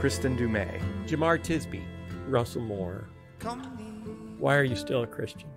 Trey, Kristen Dumais, Jemar Tisby, Russell Moore. Why are you still a Christian?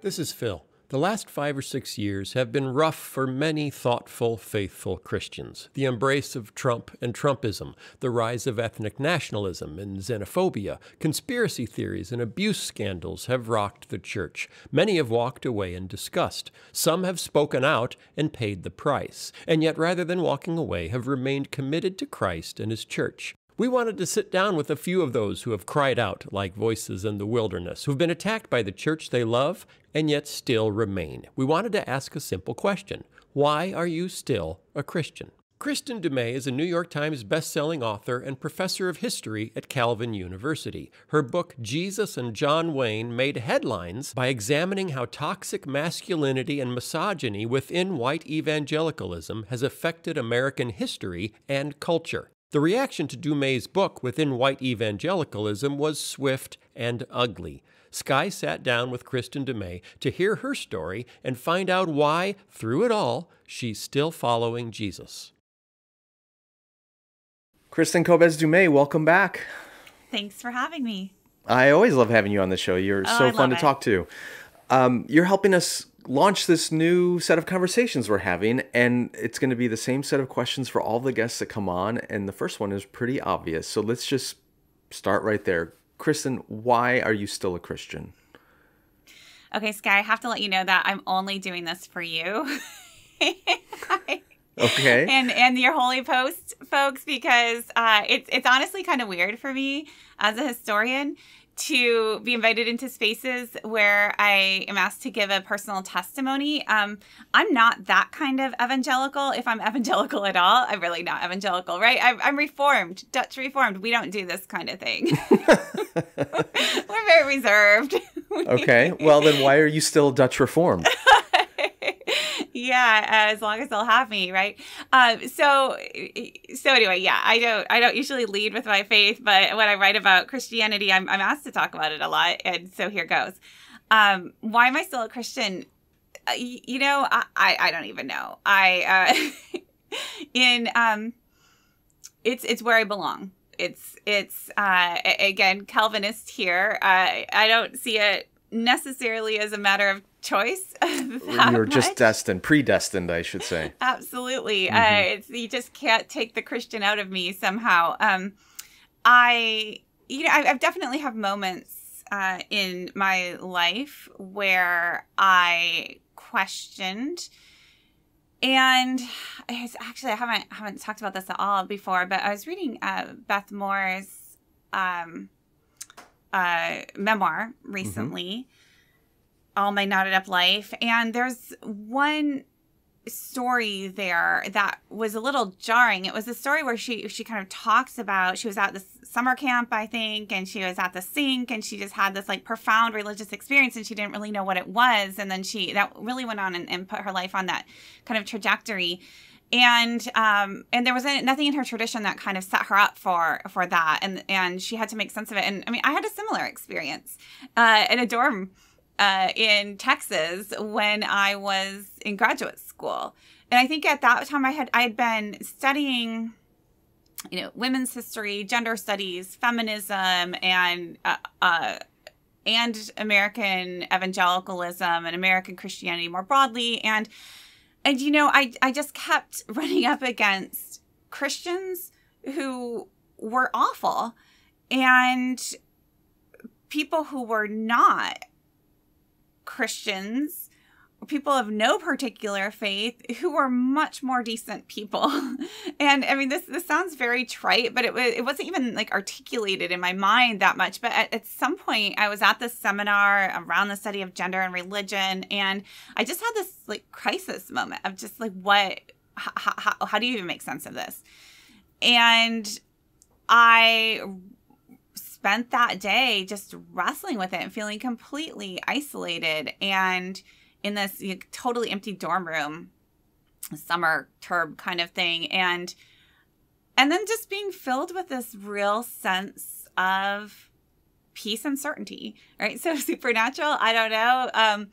This is Phil. The last five or six years have been rough for many thoughtful, faithful Christians. The embrace of Trump and Trumpism, the rise of ethnic nationalism and xenophobia, conspiracy theories, and abuse scandals have rocked the church. Many have walked away in disgust. Some have spoken out and paid the price, and yet rather than walking away, have remained committed to Christ and His church. We wanted to sit down with a few of those who have cried out like voices in the wilderness, who've been attacked by the church they love and yet still remain. We wanted to ask a simple question Why are you still a Christian? Kristin Du Mez is a New York Times bestselling author and professor of history at Calvin University. Her book, Jesus and John Wayne, made headlines by examining how toxic masculinity and misogyny within white evangelicalism has affected American history and culture. The reaction to Du Mez' book within white evangelicalism was swift and ugly. Skye sat down with Kristin Du Mez to hear her story and find out why, through it all, she's still following Jesus. Kristin Kobes Du Mez, welcome back. Thanks for having me. I always love having you on the show. You're Oh, so I fun to it. talk to. Um, you're helping us launch this new set of conversations we're having, and it's going to be the same set of questions for all the guests that come on. And the first one is pretty obvious. So let's just start right there. Kristin, why are you still a Christian? Okay, Skye, I have to let you know that I'm only doing this for you. Okay. and and your holy post folks because uh, it's it's honestly kind of weird for me as a historian to be invited into spaces where I am asked to give a personal testimony. Um, I'm not that kind of evangelical. If I'm evangelical at all, I'm really not evangelical, right? I'm, I'm reformed, Dutch reformed. We don't do this kind of thing. We're very reserved. okay. Well, then why are you still Dutch Reformed? Yeah as long as they'll have me right? Um so so anyway yeah i don't i don't usually lead with my faith but when i write about christianity i'm, I'm asked to talk about it a lot and so here goes. Um why am i still a christian? Uh, you know I, I i don't even know. I uh in um it's it's where i belong. It's it's uh again calvinist here. Uh, i don't see it necessarily as a matter of choice You're just destined, predestined, I should say. Absolutely. Mhm. Uh, it's, you just can't take the Christian out of me somehow. Um, I, you know, I, I've definitely have moments uh, in my life where I questioned. And it's actually, I haven't haven't talked about this at all before, but I was reading uh, Beth Moore's um, uh, memoir recently, All My Knotted Up Life, and there's one story there that was a little jarring. It was a story where she she kind of talks about she was at this summer camp, I think, and she was at the sink and she just had this like profound religious experience and she didn't really know what it was. And then she that really went on and, and put her life on that kind of trajectory. And um and there was nothing in her tradition that kind of set her up for for that and and she had to make sense of it. And I mean I had a similar experience uh in a dorm uh, in Texas when I was in graduate school. And I think at that time I had I had been studying, you know, women's history, gender studies, feminism, and uh, uh, and American evangelicalism and American Christianity more broadly. And and you know, I I just kept running up against Christians who were awful and people who were not Christians, people of no particular faith, who were much more decent people. and I mean, this this sounds very trite, but it was it wasn't even like articulated in my mind that much. But at, at some point, I was at this seminar around the study of gender and religion, and I just had this like crisis moment of just like what. How, how, how do you even make sense of this? And I spent that day just wrestling with it and feeling completely isolated and in this you know, totally empty dorm room summer term kind of thing. And and then just being filled with this real sense of peace and certainty right? So supernatural i don't know um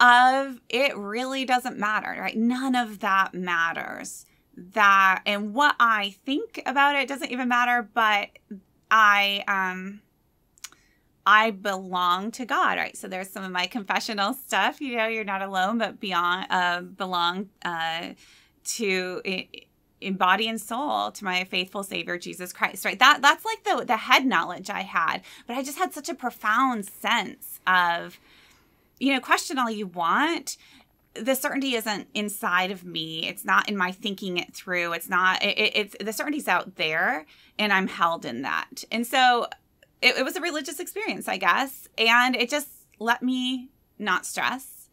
of it really doesn't matter right? None of that matters. That and what I think about it doesn't even matter, but I um I belong to God, right? So there's some of my confessional stuff, you know, you're not alone, but beyond uh belong uh to in body and soul to my faithful savior jesus christ right that that's like the the head knowledge i had but i just had such a profound sense of you know question all you want the certainty isn't inside of me. It's not in my thinking it through. It's not it, it's the certainty's out there and i'm held in that. And so it, it was a religious experience i guess. And it just let me not stress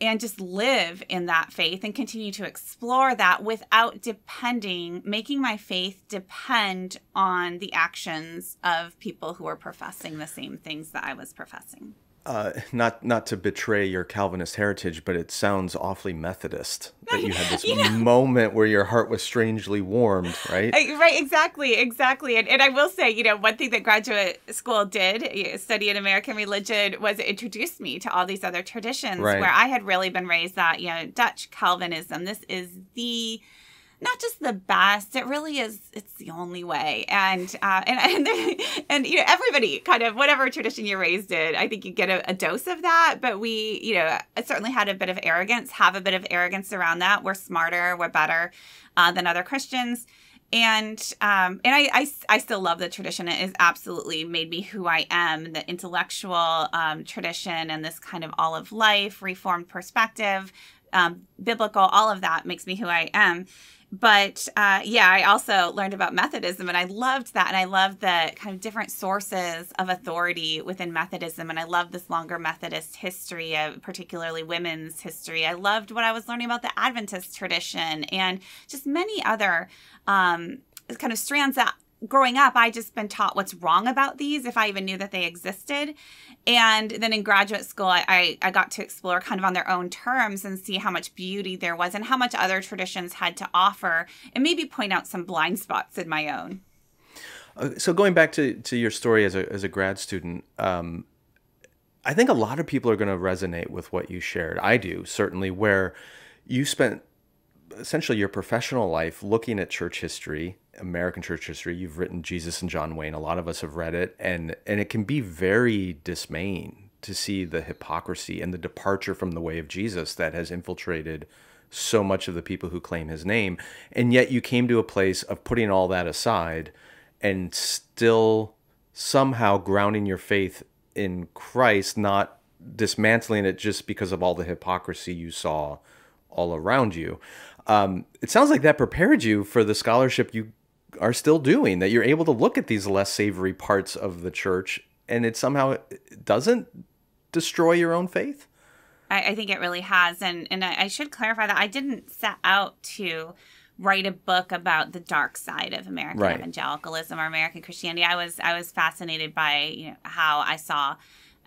and just live in that faith and continue to explore that without depending, making my faith depend on the actions of people who are professing the same things that I was professing uh, not not to betray your Calvinist heritage, but it sounds awfully Methodist that you had this you know, moment where your heart was strangely warmed, right? Right, exactly, exactly. And, and I will say, you know, one thing that graduate school did, study in American religion, was it introduced me to all these other traditions right. where I had really been raised that, you know, Dutch Calvinism, this is the not just the best. It really is. It's the only way. And uh, and and, and you know everybody kind of whatever tradition you're raised in, I think you get a, a, dose of that. But we, you know, certainly had a bit of arrogance. Have a bit of arrogance around that. We're smarter. We're better uh, than other Christians. And um, and I, I, I still love the tradition. It has absolutely made me who I am. The intellectual um, tradition and this kind of all of life, reformed perspective, um, biblical, all of that makes me who I am but uh, yeah, I also learned about Methodism and I loved that. And I loved the kind of different sources of authority within Methodism. And I loved this longer Methodist history, of particularly women's history. I loved what I was learning about the Adventist tradition and just many other um, kind of strands that growing up, I just been taught what's wrong about these, if I even knew that they existed. And then in graduate school, I, I, got to explore kind of on their own terms and see how much beauty there was and how much other traditions had to offer, and maybe point out some blind spots in my own. Uh, so going back to, to your story as a, as a grad student, um, I think a lot of people are going to resonate with what you shared. I do, certainly, where you spent essentially your professional life looking at church history, American church history. You've written Jesus and John Wayne. A lot of us have read it, and and it can be very dismaying to see the hypocrisy and the departure from the way of Jesus that has infiltrated so much of the people who claim his name. And yet you came to a place of putting all that aside and still somehow grounding your faith in Christ, not dismantling it just because of all the hypocrisy you saw all around you. Um, it sounds like that prepared you for the scholarship you are still doing, that you're able to look at these less savory parts of the church and it somehow doesn't destroy your own faith? I, I think it really has. And, and I, I should clarify that I didn't set out to write a book about the dark side of American right. evangelicalism or American Christianity. I was I was fascinated by you know, how I saw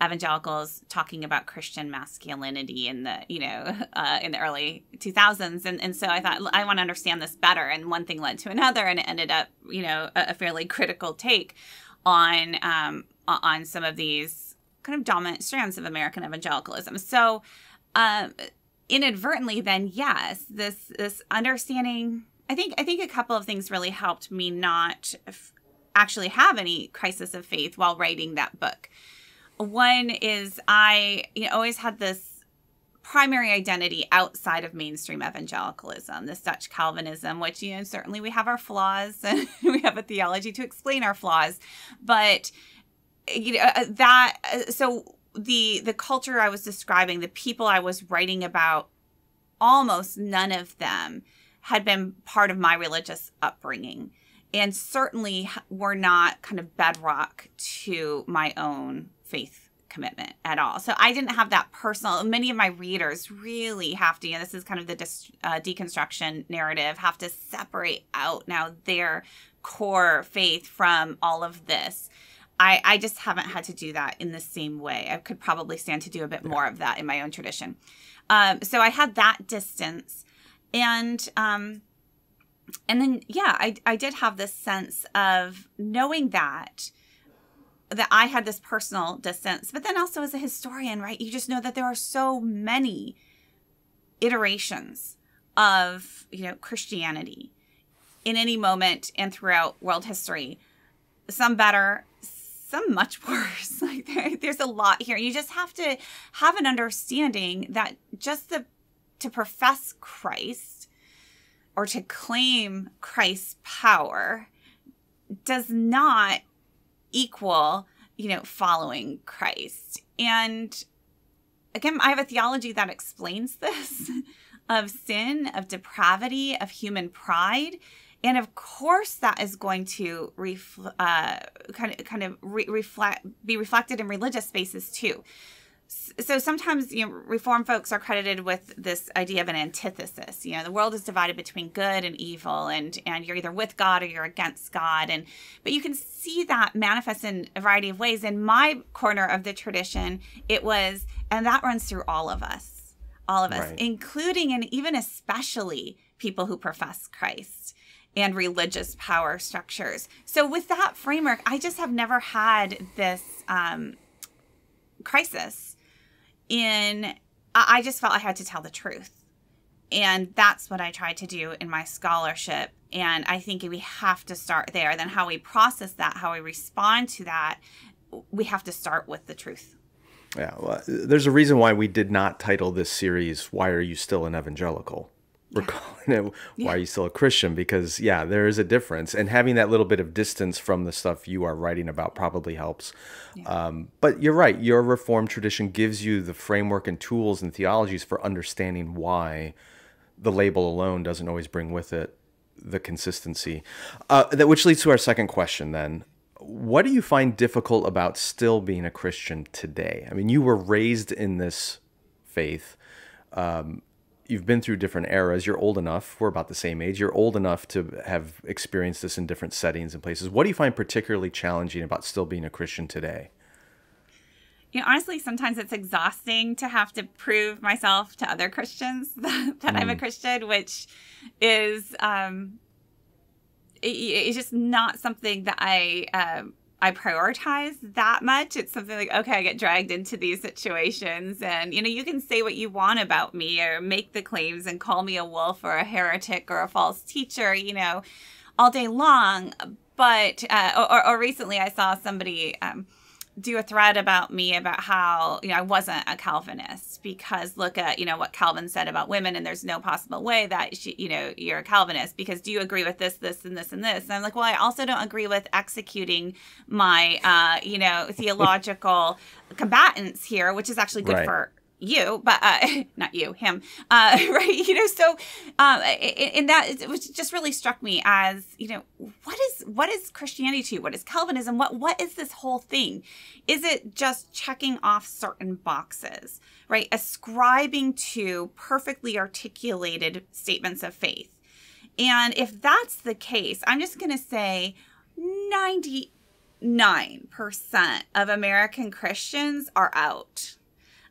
evangelicals talking about Christian masculinity in the you know uh, in the early 2000s, and and so I thought I want to understand this better, and one thing led to another, and it ended up you know a, a fairly critical take on um, on some of these kind of dominant strands of American evangelicalism. So. Um, inadvertently then yes this this understanding i think i think a couple of things really helped me not actually have any crisis of faith while writing that book one is I you know, always had this primary identity outside of mainstream evangelicalism, this Dutch Calvinism, which you know certainly we have our flaws and we have a theology to explain our flaws, but you know uh, that uh, so the the culture I was describing, the people I was writing about, almost none of them had been part of my religious upbringing and certainly were not kind of bedrock to my own faith commitment at all. So I didn't have that personal. Many of my readers really have to, and this is kind of the dis, uh, deconstruction narrative, have to separate out now their core faith from all of this. I, I just haven't had to do that in the same way. I could probably stand to do a bit more of that in my own tradition. Um, so I had that distance. And um, and then yeah, I I did have this sense of knowing that that I had this personal distance, but then also as a historian, right? You just know that there are so many iterations of you know Christianity in any moment and throughout world history. Some better, some much worse. Like there, there's a lot here. You just have to have an understanding that just the to profess Christ or to claim Christ's power does not equal, you know, following Christ. And again, I have a theology that explains this of sin, of depravity, of human pride. And of course, that is going to refl- uh, kind of kind of re- reflect be reflected in religious spaces too so sometimes you know reform folks are credited with this idea of an antithesis. You know the world is divided between good and evil and and you're either with god or you're against god. And but you can see that manifest in a variety of ways. In my corner of the tradition it was and that runs through all of us all of us right. including and even especially people who profess christ and religious power structures. So with that framework i just have never had this um, crisis in I just felt I had to tell the truth. And that's what I tried to do in my scholarship. And I think we have to start there. Then, how we process that, how we respond to that, we have to start with the truth. Yeah. Well, there's a reason why we did not title this series, Why Are You Still an Evangelical? We're calling it why yeah. are you still a christian because yeah there is a difference and having that little bit of distance from the stuff you are writing about probably helps. Yeah. um, but you're right your reformed tradition gives you the framework and tools and theologies for understanding why the label alone doesn't always bring with it the consistency. Uh, that which leads to our second question then. What do you find difficult about still being a christian today? I mean you were raised in this faith um, you've been through different eras. You're old enough. We're about the same age. You're old enough to have experienced this in different settings and places. What do you find particularly challenging about still being a Christian today? You know, honestly, sometimes it's exhausting to have to prove myself to other Christians that, that mm. I'm a mm. Christian, which is um, it, it's just not something that I um, I prioritize that much. It's something like, okay, I get dragged into these situations. And, you know, you can say what you want about me or make the claims and call me a wolf or a heretic or a false teacher, you know, all day long. But, uh, or, or recently I saw somebody, um, do a thread about me about how you know I wasn't a Calvinist because look at you know what Calvin said about women and there's no possible way that she, you know you're a Calvinist because do you agree with this this and this and this and I'm like well I also don't agree with executing my uh, you know theological combatants here which is actually good right. for you, but uh, not you, him, uh, right? You know, so um, in that, it was just really struck me as you know, what is what is Christianity to you? What is Calvinism? What what is this whole thing? Is it just checking off certain boxes, right? Ascribing to perfectly articulated statements of faith, and if that's the case, I'm just going to say ninety nine percent of American Christians are out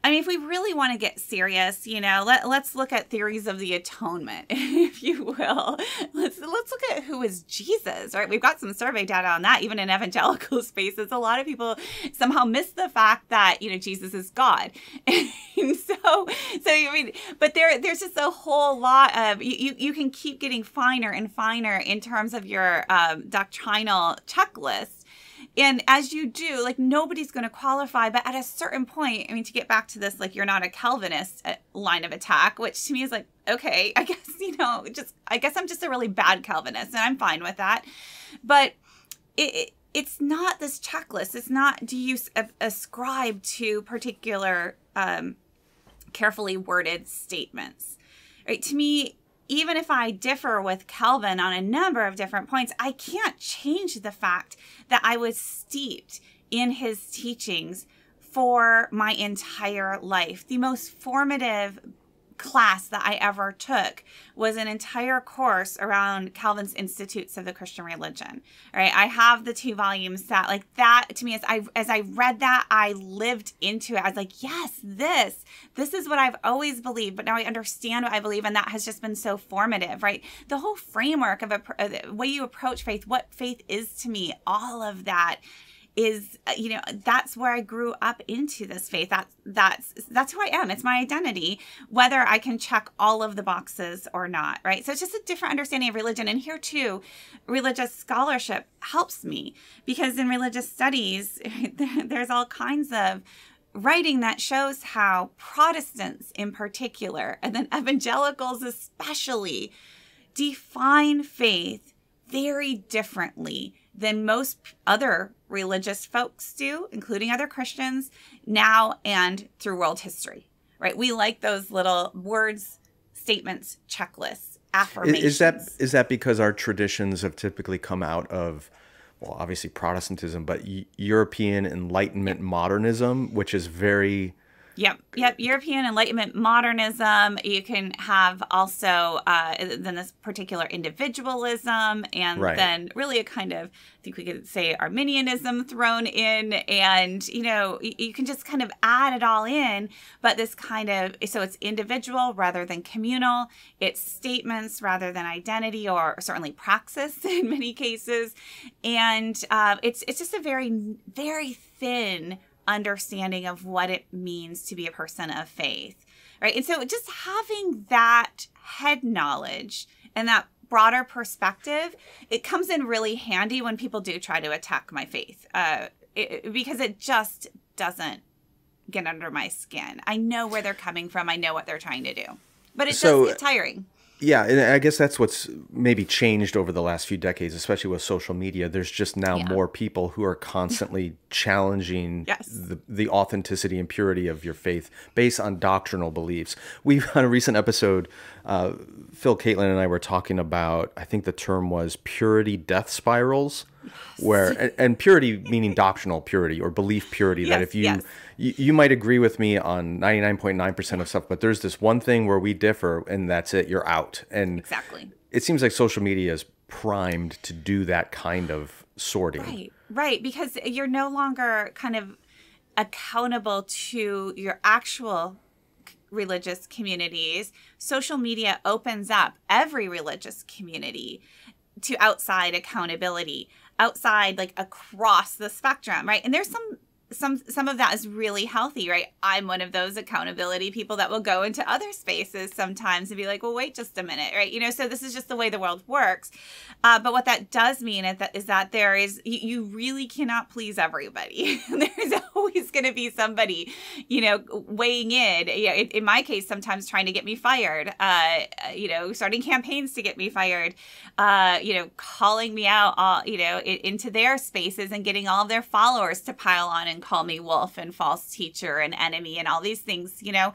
I mean, if we really want to get serious, you know, let, let's look at theories of the atonement, if you will. Let's let's look at who is Jesus, right? We've got some survey data on that, even in evangelical spaces. A lot of people somehow miss the fact that, you know, Jesus is God. and so so I mean, but there there's just a whole lot of you, you, can keep getting finer and finer in terms of your um, doctrinal checklist and as you do, like nobody's going to qualify, but at a certain point, I mean, to get back to this, like you're not a Calvinist uh, line of attack, which to me is like, okay, I guess, you know, just, I guess I'm just a really bad Calvinist and I'm fine with that. But it, it it's not this checklist. It's not, do you ascribe to particular, um, carefully worded statements? Right. To me, even if I differ with Calvin on a number of different points, I can't change the fact that I was steeped in his teachings for my entire life. The most formative class that I ever took was an entire course around Calvin's Institutes of the Christian Religion. Right? I have the two volumes that like that to me as I as I read that I lived into it. I was like, "Yes, this. This is what I've always believed, but now I understand what I believe and that has just been so formative, right? The whole framework of a, way you approach faith, what faith is to me, all of that is uh, you know that's where i grew up into this faith. That's that's that's who i am. It's my identity whether i can check all of the boxes or not right? So it's just a different understanding of religion. And here too religious scholarship helps me because in religious studies there's all kinds of writing that shows how Protestants in particular, and then evangelicals especially, define faith very differently than most other religious folks do, including other Christians, now and through world history. Right? We like those little words, statements, checklists, affirmations. Is that is that because our traditions have typically come out of well, obviously Protestantism, but European Enlightenment modernism, which is very Yep, yep. European Enlightenment modernism. You can have also uh, then this particular individualism, and right. then really a kind of I think we could say Arminianism thrown in, and you know you can just kind of add it all in. But this kind of so it's individual rather than communal. It's statements rather than identity, or certainly praxis in many cases, and uh, it's it's just a very very thin understanding of what it means to be a person of faith. Right. And so just having that head knowledge and that broader perspective, it comes in really handy when people do try to attack my faith uh, it, because it just doesn't get under my skin. I know where they're coming from, I know what they're trying to do, but it so, does get tiring. Yeah, and I guess that's what's maybe changed over the last few decades, especially with social media. There's just now yeah. more people who are constantly challenging yes. the, the authenticity and purity of your faith based on doctrinal beliefs. We on a recent episode, uh, Phil, Caitlin, and I were talking about. I think the term was purity death spirals where and, and, purity meaning doctrinal purity or belief purity yes, that if you, yes. You you might agree with me on 99.9% of stuff but there's this one thing where we differ and that's it you're out. And exactly. it seems like social media is primed to do that kind of sorting. Right right because you're no longer kind of accountable to your actual religious communities. Social media opens up every religious community to outside accountability outside like across the spectrum right? And there's some some some of that is really healthy right? I'm one of those accountability people that will go into other spaces sometimes and be like well wait just a minute right? You know so this is just the way the world works. Uh, but what that does mean is that, is that there is you, you really cannot please everybody. There's always going to be somebody you know weighing in. Yeah in, in, my case sometimes trying to get me fired uh, you know starting campaigns to get me fired uh, you know calling me out all you know in, into their spaces and getting all of their followers to pile on and call me wolf and false teacher and enemy and all these things, you know.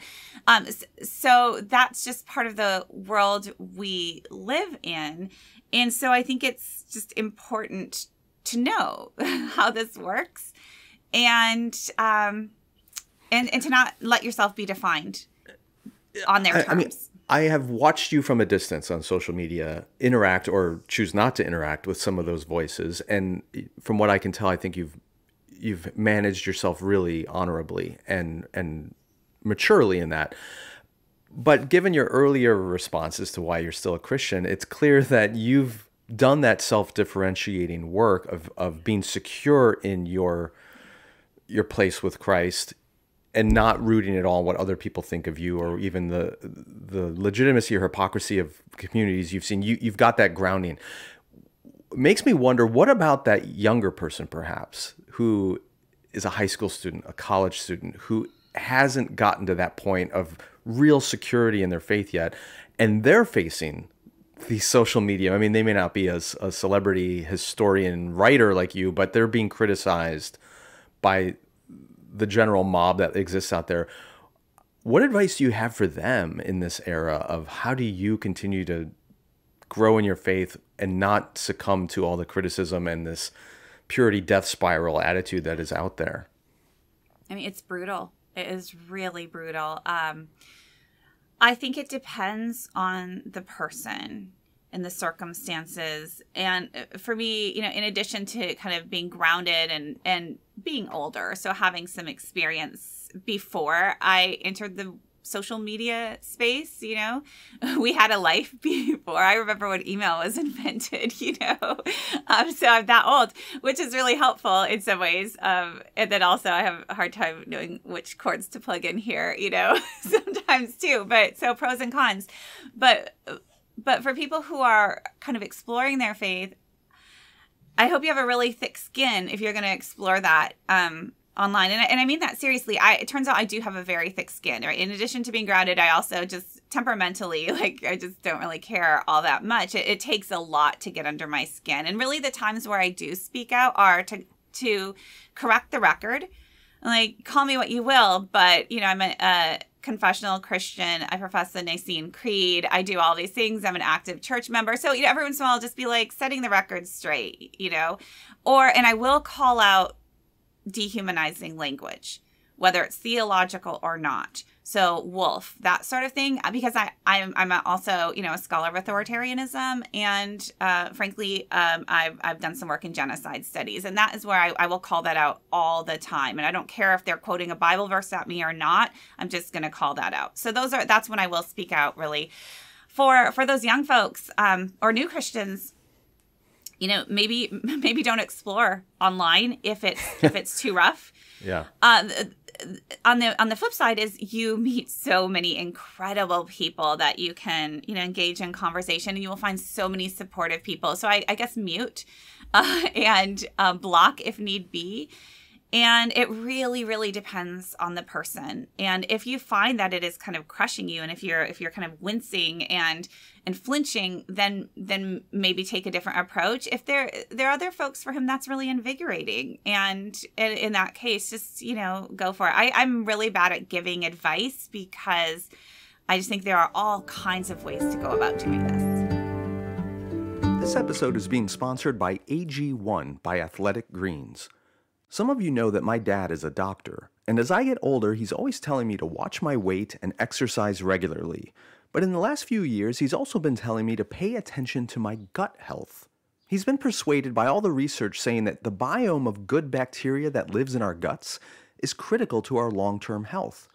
Um, so that's just part of the world we live in. And so I think it's just important to know how this works and um and and to not let yourself be defined on their terms. I, I mean, I have watched you from a distance on social media interact or choose not to interact with some of those voices and from what I can tell I think you've you've managed yourself really honorably and and maturely in that. But given your earlier responses to why you're still a Christian, it's clear that you've done that self-differentiating work of of being secure in your your place with Christ and not rooting at all what other people think of you or even the the legitimacy or hypocrisy of communities you've seen you you've got that grounding makes me wonder what about that younger person perhaps who is a high school student, a college student who hasn't gotten to that point of real security in their faith yet, and they're facing the social media. I mean, they may not be as a celebrity historian writer like you, but they're being criticized by the general mob that exists out there. What advice do you have for them in this era of how do you continue to grow in your faith and not succumb to all the criticism and this purity death spiral attitude that is out there. I mean, it's brutal. It is really brutal. Um, I think it depends on the person and the circumstances. And uh, for me, you know, in addition to kind of being grounded and and being older, so having some experience before I entered the social media space. You know, we had a life before. I remember when email was invented. You know, um, so I'm that old, which is really helpful in some ways. Um, and then also I have a hard time knowing which chords to plug in here. You know, sometimes too. But so pros and cons. But but for people who are kind of exploring their faith I hope you have a really thick skin if you're going to explore that um, online. And I, and I mean that seriously. I, it turns out I do have a very thick skin, right? In addition to being grounded, I also just temperamentally, like, I just don't really care all that much. It, it takes a lot to get under my skin. And really, the times where I do speak out are to, to correct the record. Like, call me what you will, but, you know, I'm a, a confessional Christian. I profess the Nicene Creed. I do all these things. I'm an active church member. So, you know, every once in a while, I'll just be like setting the record straight, you know, or, and I will call out dehumanizing language, whether it's theological or not. So wolf, that sort of thing, uh, because I I'm, I'm also you know a scholar of authoritarianism, and uh, frankly, um, I've I've done some work in genocide studies, and that is where I, I will call that out all the time, and I don't care if they're quoting a Bible verse at me or not. I'm just going to call that out. So those are that's when I will speak out really. For for those young folks um, or new Christians, you know maybe maybe don't explore online if it's if it's too rough. Yeah. Uh, on the on the flip side is you meet so many incredible people that you can you know engage in conversation and you will find so many supportive people. So i, I guess mute uh, and uh, block if need be and it really really depends on the person. And if you find that it is kind of crushing you and if you're if you're kind of wincing and and flinching then then maybe take a different approach. If there there are other folks for him that's really invigorating and in, in that case just you know go for it. I, i'm really bad at giving advice because i just think there are all kinds of ways to go about doing this. This episode is being sponsored by ag1 by athletic greens some of you know that my dad is a doctor, and as I get older, he's always telling me to watch my weight and exercise regularly. But in the last few years, he's also been telling me to pay attention to my gut health. He's been persuaded by all the research saying that the biome of good bacteria that lives in our guts is critical to our long term health.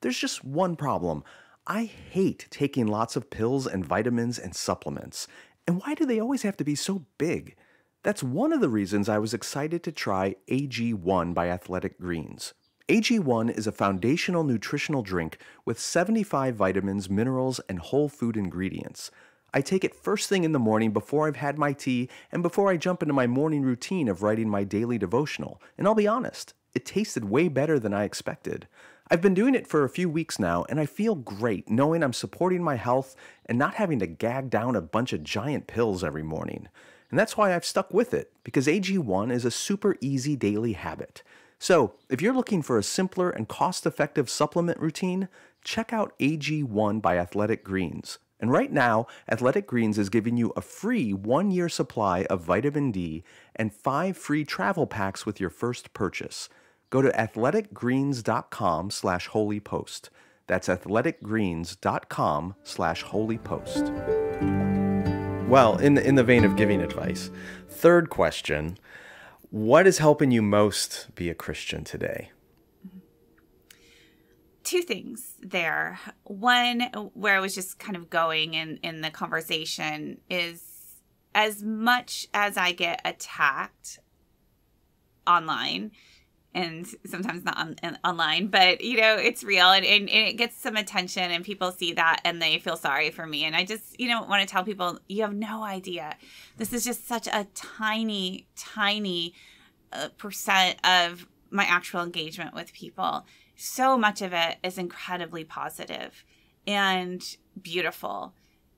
There's just one problem. I hate taking lots of pills and vitamins and supplements. And why do they always have to be so big? That's one of the reasons I was excited to try AG1 by Athletic Greens. AG1 is a foundational nutritional drink with 75 vitamins, minerals, and whole food ingredients. I take it first thing in the morning before I've had my tea and before I jump into my morning routine of writing my daily devotional. And I'll be honest, it tasted way better than I expected. I've been doing it for a few weeks now, and I feel great knowing I'm supporting my health and not having to gag down a bunch of giant pills every morning. And that's why I've stuck with it, because AG1 is a super easy daily habit. So, if you're looking for a simpler and cost effective supplement routine, check out AG1 by Athletic Greens. And right now, Athletic Greens is giving you a free one year supply of vitamin D and five free travel packs with your first purchase. Go to athleticgreens.com slash holypost. That's athleticgreens.com slash holypost. Well, in the, in the vein of giving advice, third question What is helping you most be a Christian today? Two things there. One, where I was just kind of going in, in the conversation, is as much as I get attacked online, and sometimes not on, online, but you know, it's real and, and, it gets some attention and people see that and they feel sorry for me. And I just, you know, want to tell people, you have no idea. This is just such a tiny, tiny uh, percent of my actual engagement with people. So much of it is incredibly positive and beautiful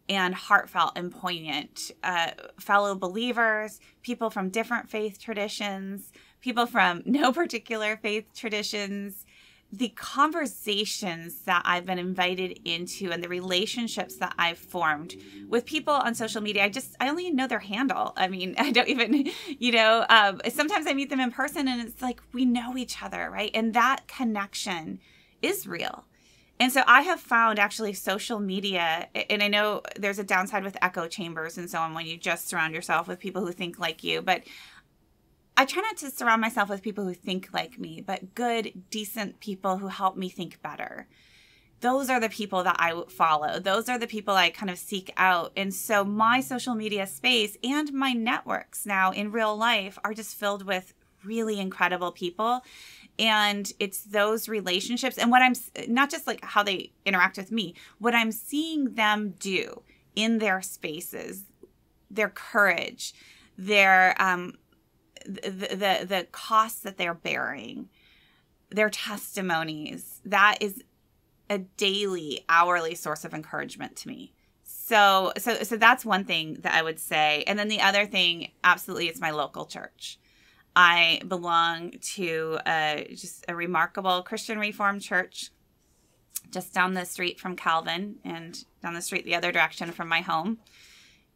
and heartfelt and poignant. Uh, fellow believers, people from different faith traditions, people from no particular faith traditions, the conversations that I've been invited into and the relationships that I've formed with people on social media, I just, I only know their handle. I mean, I don't even, you know, um, sometimes I meet them in person and it's like we know each other, right? And that connection is real. And so I have found actually social media, and I know there's a downside with echo chambers and so on when you just surround yourself with people who think like you, but I try not to surround myself with people who think like me, but good, decent people who help me think better. those are the people that I follow. Those are the people I kind of seek out. And so my social media space and my networks now in real life are just filled with really incredible people. And it's those relationships and what I'm not just like how they interact with me, what I'm seeing them do in their spaces, their courage, their um the the, the costs that they're bearing, their testimonies. That is a daily, hourly source of encouragement to me. So, so, so that's one thing that I would say. And then the other thing, absolutely, it's my local church. I belong to a, just a remarkable Christian Reformed church just down the street from Calvin and down the street the other direction from my home.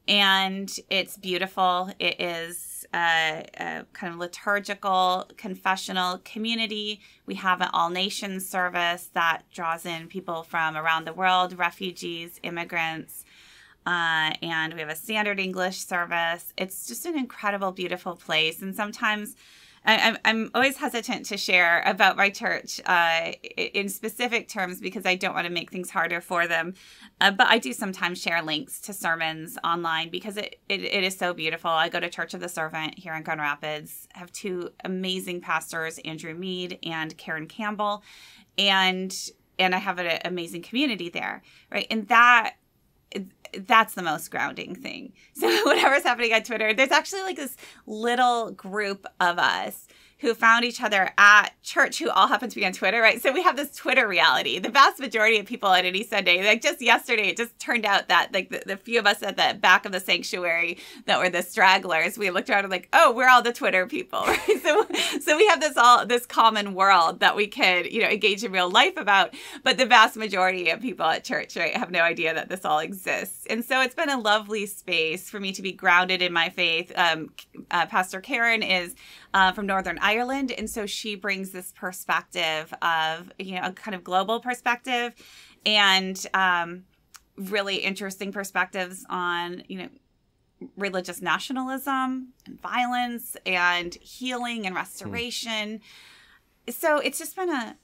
And it's beautiful. It is a, kind of liturgical confessional community. We have an all nations service that draws in people from around the world, refugees, immigrants. Uh, and we have a standard English service. It's just an incredible, beautiful place. And sometimes I, I'm always hesitant to share about my church uh, in specific terms because I don't want to make things harder for them. Uh, but I do sometimes share links to sermons online because it, it, it is so beautiful. I go to Church of the Servant here in Grand Rapids, have two amazing pastors, Andrew Mead and Karen Campbell, and and I have an amazing community there, right? And that that's the most grounding thing. So whatever's happening on Twitter, there's actually like this little group of us who found each other at church who all happen to be on Twitter, right? So we have this Twitter reality. The vast majority of people at any Sunday, like just yesterday, it just turned out that like the, the few of us at the back of the sanctuary that were the stragglers, we looked around and like, oh, we're all the Twitter people, right? So so we have this all this common world that we could, you know, engage in real life about. But the vast majority of people at church, right, have no idea that this all exists. And so it's been a lovely space for me to be grounded in my faith. Um, uh, Pastor Karen is uh, from Northern Ireland. And so she brings this perspective of, you know, a kind of global perspective and um, really interesting perspectives on, you know, religious nationalism and violence and healing and restoration. Hmm. So it's just been a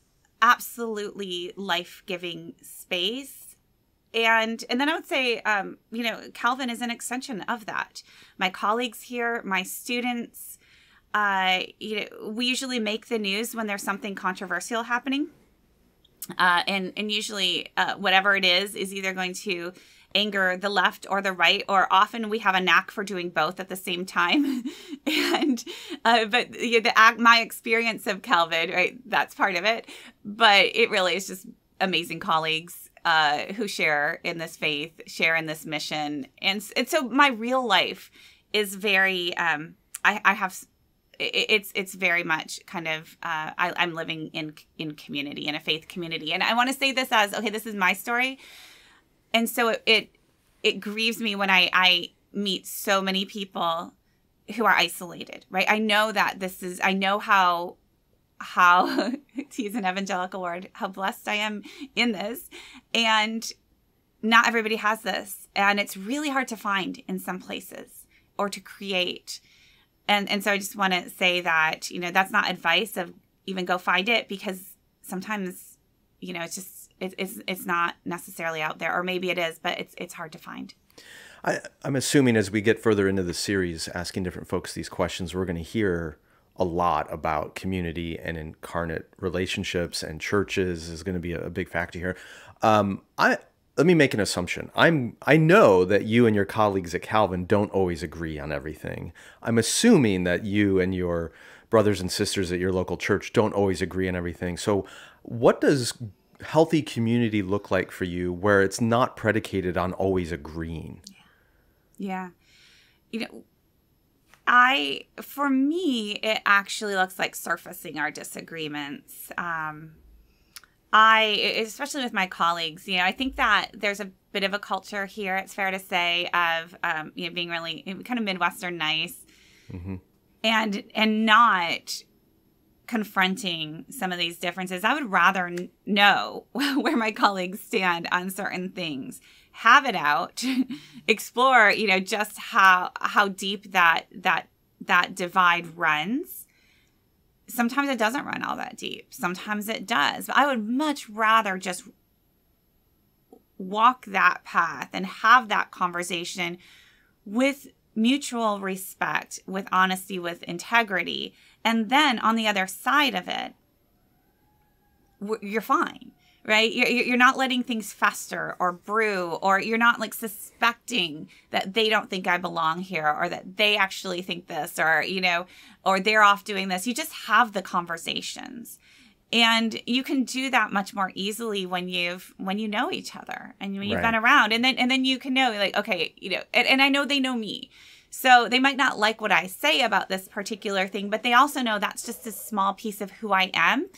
absolutely life-giving space and and then i would say um, you know calvin is an extension of that my colleagues here my students uh, you know, we usually make the news when there's something controversial happening. Uh, and and usually uh, whatever it is is either going to anger the left or the right or often we have a knack for doing both at the same time. And uh, but you know, the my experience of calvin right that's part of it. But it really is just amazing colleagues uh, who share in this faith share in this mission. And, and so my real life is very um, I, I have it's it's very much kind of uh, I, I'm living in in community in a faith community, and I want to say this as okay, this is my story, and so it it, it grieves me when I I meet so many people who are isolated, right? I know that this is I know how how to use an evangelical word how blessed I am in this, and not everybody has this, and it's really hard to find in some places or to create and and so I just want to say that you know that's not advice of even go find it because sometimes you know it's just it, it's it's not necessarily out there or maybe it is but it's it's hard to find. I, I'm assuming as we get further into the series, asking different folks these questions, we're going to hear a lot about community and incarnate relationships and churches is going to be a, a big factor here. Um, I let me make an assumption. I'm I know that you and your colleagues at Calvin don't always agree on everything. I'm assuming that you and your brothers and sisters at your local church don't always agree on everything. So, what does healthy community look like for you where it's not predicated on always agreeing? Yeah. You know, I for me it actually looks like surfacing our disagreements. Um I, especially with my colleagues, you know, I think that there's a bit of a culture here, it's fair to say, of, um, you know, being really kind of Midwestern nice mm-hmm. and, and not confronting some of these differences. I would rather know where my colleagues stand on certain things, have it out, explore, you know, just how, how deep that, that, that divide runs sometimes it doesn't run all that deep. Sometimes it does. But I would much rather just walk that path and have that conversation with mutual respect, with honesty, with integrity. And then on the other side of it, you're fine right? You're, you're not letting things fester or brew or you're not like suspecting that they don't think i belong here or that they actually think this or you know or they're off doing this. You just have the conversations. And you can do that much more easily when you've when you know each other and when you've right. been around. And then and then you can know like okay you know and, and i know they know me. So they might not like what i say about this particular thing but they also know that's just a small piece of who i am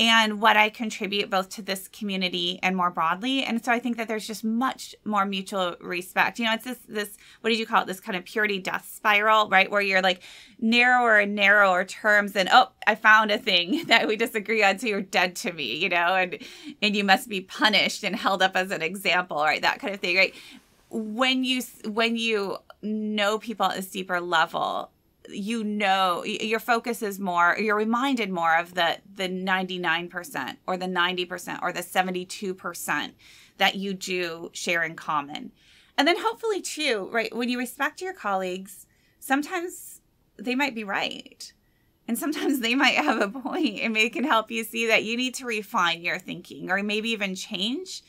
and what I contribute both to this community and more broadly. And so I think that there's just much more mutual respect. You know, it's this this what did you call it? This kind of purity death spiral, right? Where you're like narrower and narrower terms and oh, I found a thing that we disagree on, so you're dead to me, you know, and and you must be punished and held up as an example, right? That kind of thing, right? When you when you know people at this deeper level you know your focus is more you're reminded more of the the 99% or the 90% or the 72% that you do share in common. And then hopefully too right when you respect your colleagues sometimes they might be right. And sometimes they might have a point and it can help you see that you need to refine your thinking or maybe even change.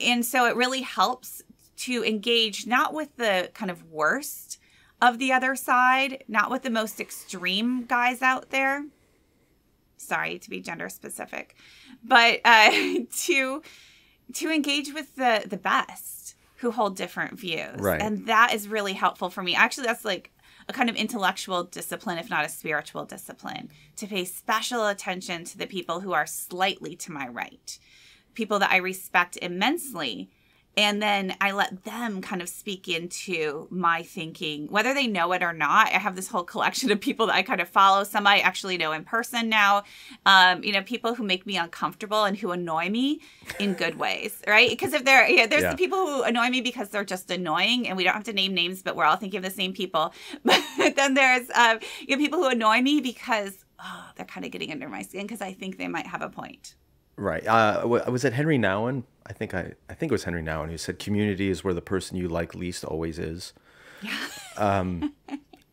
And so it really helps to engage not with the kind of worst of the other side, not with the most extreme guys out there. Sorry to be gender specific, but uh, to to engage with the the best who hold different views, right. and that is really helpful for me. Actually, that's like a kind of intellectual discipline, if not a spiritual discipline, to pay special attention to the people who are slightly to my right, people that I respect immensely and then I let them kind of speak into my thinking, whether they know it or not. I have this whole collection of people that I kind of follow. Some I actually know in person now. Um, you know, people who make me uncomfortable and who annoy me in good ways, right? Because if they're, yeah, there's yeah. the people who annoy me because they're just annoying, and we don't have to name names, but we're all thinking of the same people. But then there's um, you know, people who annoy me because oh, they're kind of getting under my skin because I think they might have a point. Right. Uh, was it Henri Nouwen? I think I, I think it was Henri Nouwen who said community is where the person you like least always is. Yeah. um,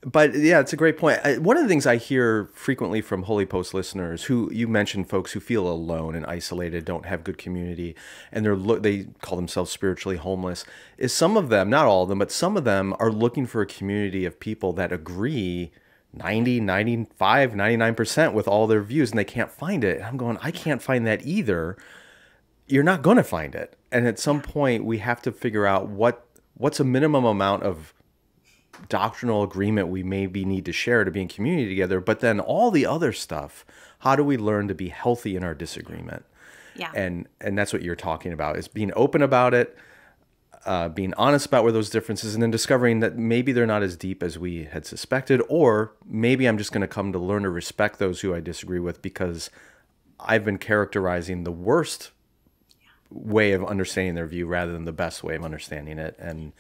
but yeah, it's a great point. I, one of the things I hear frequently from Holy Post listeners, who you mentioned, folks who feel alone and isolated, don't have good community, and they're they call themselves spiritually homeless, is some of them, not all of them, but some of them are looking for a community of people that agree 90, 95, 99% with all their views and they can't find it. And I'm going, I can't find that either. You're not going to find it. And at some point we have to figure out what what's a minimum amount of doctrinal agreement we maybe need to share to be in community together, but then all the other stuff, how do we learn to be healthy in our disagreement? Yeah. And and that's what you're talking about is being open about it, uh, being honest about where those differences and then discovering that maybe they're not as deep as we had suspected or maybe i'm just going to come to learn to respect those who i disagree with because i've been characterizing the worst way of understanding their view rather than the best way of understanding it. And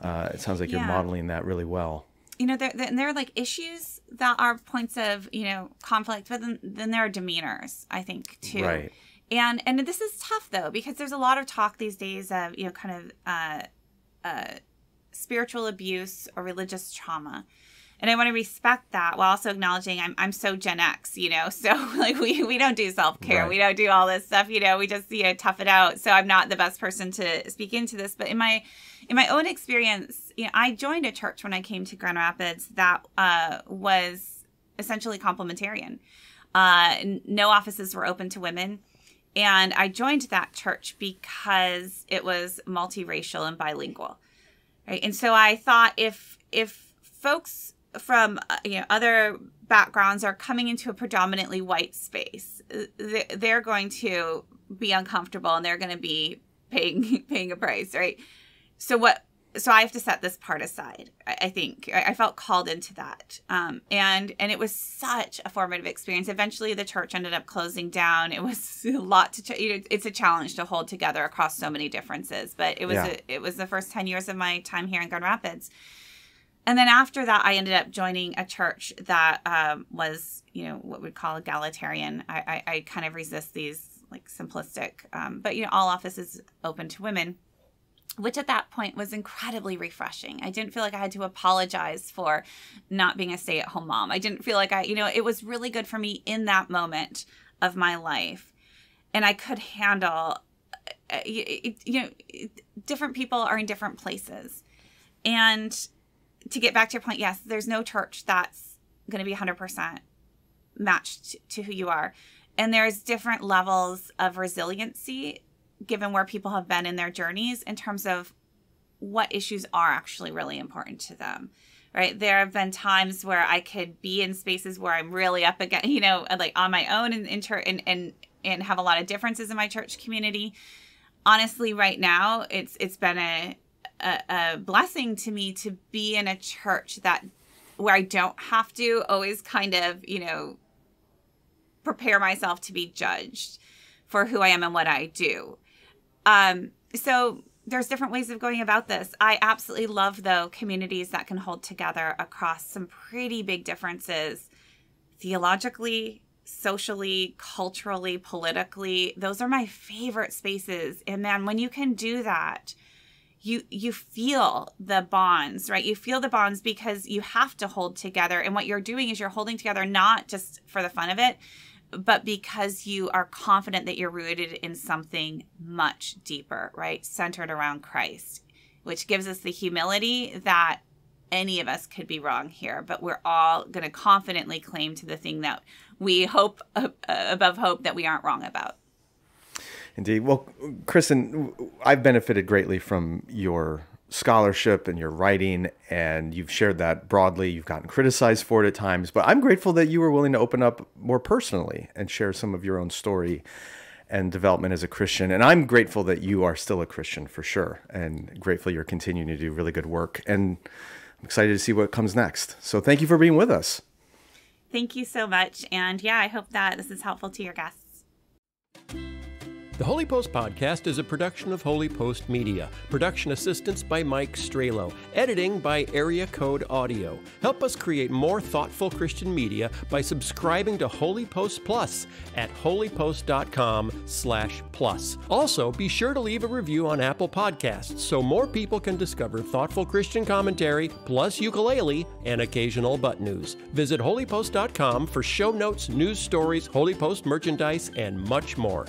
uh, it sounds like yeah. you're modeling that really well. You know there, there are like issues that are points of you know conflict but then, then there are demeanors i think too. Right and and this is tough though because there's a lot of talk these days of you know kind of uh, uh, spiritual abuse or religious trauma and I want to respect that while also acknowledging I'm I'm so Gen X, you know. So like we we don't do self care, right. we don't do all this stuff, you know. We just you know tough it out. So I'm not the best person to speak into this, but in my in my own experience, you know, I joined a church when I came to Grand Rapids that uh, was essentially complementarian. Uh, no offices were open to women. And I joined that church because it was multiracial and bilingual. Right? And so I thought if if folks from uh, you know other backgrounds are coming into a predominantly white space, they're going to be uncomfortable and they're going to be paying paying a price, right? So what so I have to set this part aside. I, think I, felt called into that, um, and and it was such a formative experience. Eventually, the church ended up closing down. It was a lot to. Ch- you know, it's a challenge to hold together across so many differences, but it was yeah. a, it was the first ten years of my time here in Grand Rapids. And then after that, I ended up joining a church that um, was, you know, what we'd call egalitarian. I, I, I kind of resist these like simplistic. Um, but you know, all offices open to women, which at that point was incredibly refreshing. I didn't feel like I had to apologize for not being a stay-at-home mom. I didn't feel like I, you know, it was really good for me in that moment of my life, and I could handle. Uh, you know, different people are in different places, and to get back to your point, yes, there's no church that's going to be 100% matched to who you are. And there's different levels of resiliency given where people have been in their journeys in terms of what issues are actually really important to them. Right. There have been times where I could be in spaces where I'm really up against, you know, like on my own and, inter- and, and, and have a lot of differences in my church community. Honestly, right now, it's it's been a, a, a blessing to me to be in a church that where I don't have to always kind of, you know, prepare myself to be judged for who I am and what I do. Um, so there's different ways of going about this. I absolutely love though communities that can hold together across some pretty big differences theologically, socially, culturally, politically. Those are my favorite spaces. And man, when you can do that, you you feel the bonds right you feel the bonds because you have to hold together and what you're doing is you're holding together not just for the fun of it but because you are confident that you're rooted in something much deeper, right? Centered around Christ, which gives us the humility that any of us could be wrong here, but we're all going to confidently claim to the thing that we hope uh, above hope that we aren't wrong about. Indeed. Well, Kristin, I've benefited greatly from your scholarship and your writing, and you've shared that broadly. You've gotten criticized for it at times, but I'm grateful that you were willing to open up more personally and share some of your own story and development as a Christian. And I'm grateful that you are still a Christian for sure, and grateful you're continuing to do really good work. And I'm excited to see what comes next. So thank you for being with us. Thank you so much. And yeah, I hope that this is helpful to your guests. The Holy Post podcast is a production of Holy Post Media. Production assistance by Mike Strelo. Editing by Area Code Audio. Help us create more thoughtful Christian media by subscribing to Holy Post Plus at holypost.com/plus. Also, be sure to leave a review on Apple Podcasts so more people can discover thoughtful Christian commentary plus ukulele and occasional butt news. Visit holypost.com for show notes, news stories, Holy Post merchandise, and much more.